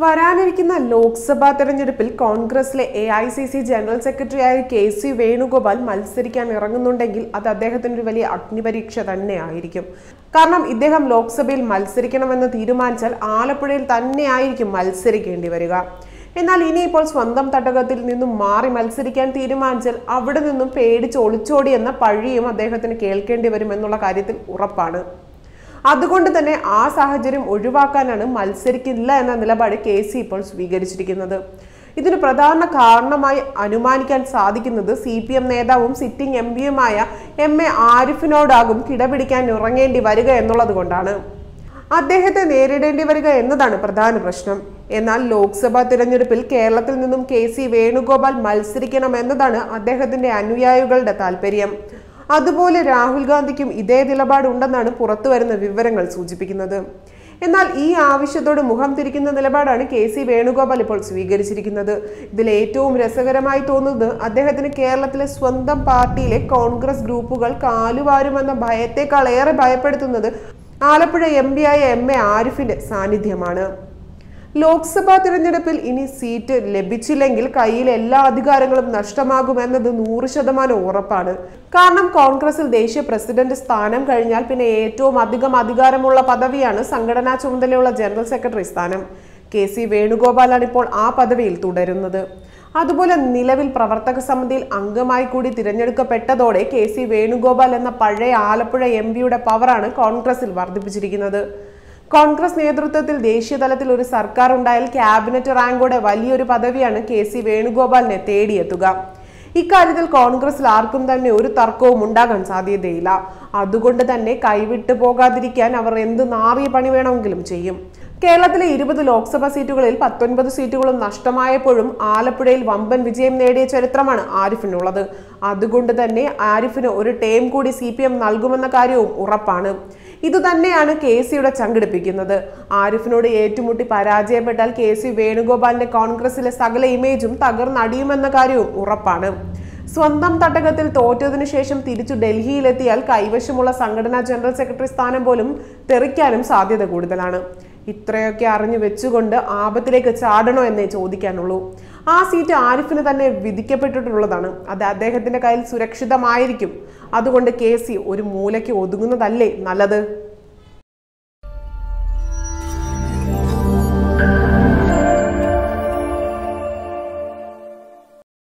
വരാനിരിക്കുന്ന ലോക്സഭാ തെരഞ്ഞെടുപ്പിൽ കോൺഗ്രസിലെ A I C C general സെക്രട്ടറിയായ കെ സി വേണുഗോപാൽ മത്സരിക്കാൻ ഇറങ്ങുന്നുണ്ടെങ്കിൽ അത് അദ്ദേഹത്തിന് ഒരു വലിയ അഗ്നിപരീക്ഷ തന്നെയായിരിക്കും. കാരണം ഇദ്ദേഹം ലോക്സഭയിൽ മത്സരിക്കണമെന്ന് തീരുമാനിച്ചാൽ ആലപ്പുഴയിൽ തന്നെയായിരിക്കും മത്സരിക്കേണ്ടി വരിക. എന്നാൽ ഇനിയിപ്പോൾ സ്വന്തം തട്ടകത്തിൽ നിന്നും മാറി മത്സരിക്കാൻ തീരുമാനിച്ചാൽ അവിടെ നിന്നും പേടിച്ച് ഒളിച്ചോടി എന്ന പഴിയും അദ്ദേഹത്തിന് കേൾക്കേണ്ടി വരുമെന്നുള്ള കാര്യത്തിൽ ഉറപ്പാണ്. അതുകൊണ്ട് തന്നെ ആ സാഹചര്യം ഒഴിവാക്കാനാണ് മത്സരിക്കില്ല എന്ന നിലപാട് കെ സി ഇപ്പോൾ സ്വീകരിച്ചിരിക്കുന്നത്. ഇതിന് പ്രധാന കാരണമായി അനുമാനിക്കാൻ സാധിക്കുന്നത് സി പി എം നേതാവും സിറ്റിംഗ് എം പിയുമായ എം എ ആരിഫിനോടാകും കിടപിടിക്കാൻ ഇറങ്ങേണ്ടി വരിക എന്നുള്ളത് കൊണ്ടാണ്. അദ്ദേഹത്തെ നേരിടേണ്ടി വരിക എന്നതാണ് പ്രധാന പ്രശ്നം. എന്നാൽ ലോക്സഭാ തിരഞ്ഞെടുപ്പിൽ കേരളത്തിൽ നിന്നും കെ സി വേണുഗോപാൽ മത്സരിക്കണം എന്നതാണ് അദ്ദേഹത്തിന്റെ അനുയായികളുടെ താല്പര്യം അതുപോലെ രാഹുൽ ഗാന്ധിക്കും ഇതേ നിലപാടുണ്ടെന്നാണ് പുറത്തുവരുന്ന വിവരങ്ങൾ സൂചിപ്പിക്കുന്നത്. എന്നാൽ ഈ ആവശ്യത്തോട് മുഖം തിരിക്കുന്ന നിലപാടാണ് കെ സി വേണുഗോപാൽ ഇപ്പോൾ സ്വീകരിച്ചിരിക്കുന്നത്. ഇതിൽ ഏറ്റവും രസകരമായി തോന്നുന്നത് അദ്ദേഹത്തിന് കേരളത്തിലെ സ്വന്തം പാർട്ടിയിലെ കോൺഗ്രസ് ഗ്രൂപ്പുകൾ കാലുവാരുമെന്ന ഭയത്തെക്കാൾ ഏറെ ഭയപ്പെടുത്തുന്നത് ആലപ്പുഴ എം ആയ എം എ ആരിഫിന്റെ സാന്നിധ്യമാണ്. ലോക്സഭാ തിരഞ്ഞെടുപ്പിൽ ഇനി സീറ്റ് ലഭിച്ചില്ലെങ്കിൽ കയ്യിൽ എല്ലാ അധികാരങ്ങളും നഷ്ടമാകുമെന്നത് നൂറ് ശതമാനം ഉറപ്പാണ്. കാരണം കോൺഗ്രസിൽ ദേശീയ പ്രസിഡന്റ് സ്ഥാനം കഴിഞ്ഞാൽ പിന്നെ ഏറ്റവും അധികം അധികാരമുള്ള പദവിയാണ് സംഘടനാ ചുമതലയുള്ള ജനറൽ സെക്രട്ടറി സ്ഥാനം. കെ സി വേണുഗോപാലാണ് ഇപ്പോൾ ആ പദവിയിൽ തുടരുന്നത്. അതുപോലെ നിലവിൽ പ്രവർത്തക സമിതിയിൽ അംഗമായി കൂടി തിരഞ്ഞെടുക്കപ്പെട്ടതോടെ കെ സി വേണുഗോപാൽ എന്ന പഴയ ആലപ്പുഴ എം പിയുടെ പവറാണ് കോൺഗ്രസിൽ വർദ്ധിപ്പിച്ചിരിക്കുന്നത്. കോൺഗ്രസ് നേതൃത്വത്തിൽ ദേശീയ തലത്തിൽ ഒരു സർക്കാർ ഉണ്ടായാൽ ക്യാബിനറ്റ് റാങ്കോടെ വലിയൊരു പദവിയാണ് കെ സി വേണുഗോപാലിനെ തേടിയെത്തുക. ഇക്കാര്യത്തിൽ കോൺഗ്രസിൽ ആർക്കും തന്നെ ഒരു തർക്കവും ഉണ്ടാകാൻ സാധ്യതയില്ല. അതുകൊണ്ട് തന്നെ കൈവിട്ടു പോകാതിരിക്കാൻ അവർ എന്ത് നാറിയ പണി വേണമെങ്കിലും ചെയ്യും. കേരളത്തിലെ ഇരുപത് ലോക്സഭാ സീറ്റുകളിൽ പത്തൊൻപത് സീറ്റുകളും നഷ്ടമായപ്പോഴും ആലപ്പുഴയിൽ വമ്പൻ വിജയം നേടിയ ചരിത്രമാണ് ആരിഫിനുള്ളത്. അതുകൊണ്ട് തന്നെ ആരിഫിന് ഒരു ടേം കൂടി സി നൽകുമെന്ന കാര്യവും ഉറപ്പാണ്. ഇതുതന്നെയാണ് കെ സിയുടെ ചങ്കിടിപ്പിക്കുന്നത് ആരിഫിനോട് ഏറ്റുമുട്ടി പരാജയപ്പെട്ടാൽ കെ സി വേണുഗോപാലിന്റെ കോൺഗ്രസിലെ സകല ഇമേജും തകർന്നടിയുമെന്ന കാര്യവും ഉറപ്പാണ്. സ്വന്തം തട്ടകത്തിൽ തോറ്റതിനു ശേഷം തിരിച്ചു ഡൽഹിയിലെത്തിയാൽ കൈവശമുള്ള സംഘടനാ ജനറൽ സെക്രട്ടറി സ്ഥാനം പോലും തെറിക്കാനും സാധ്യത കൂടുതലാണ്. ഇത്രയൊക്കെ അറിഞ്ഞു വെച്ചുകൊണ്ട് ആപത്തിലേക്ക് ചാടണോ എന്നേ ചോദിക്കാനുള്ളൂ. ആ സീറ്റ് ആരിഫിന് തന്നെ വിധിക്കപ്പെട്ടിട്ടുള്ളതാണ്. അത് അദ്ദേഹത്തിന്റെ കയ്യിൽ സുരക്ഷിതമായിരിക്കും. അതുകൊണ്ട് കെ ഒരു മൂലയ്ക്ക് ഒതുങ്ങുന്നതല്ലേ നല്ലത്?